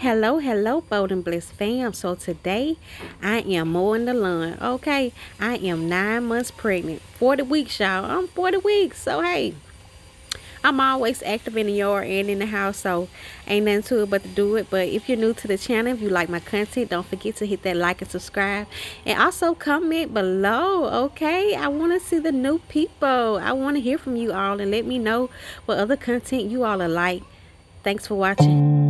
Hello, hello, Bold and Bless fam. So today I am mowing the lawn. Okay, I am nine months pregnant. 40 weeks, y'all. I'm 40 weeks. So hey, I'm always active in the yard and in the house, so ain't nothing to it but to do it. But if you're new to the channel, if you like my content, don't forget to hit that like and subscribe. And also comment below, okay? I want to see the new people. I want to hear from you all and let me know what other content you all are like. Thanks for watching.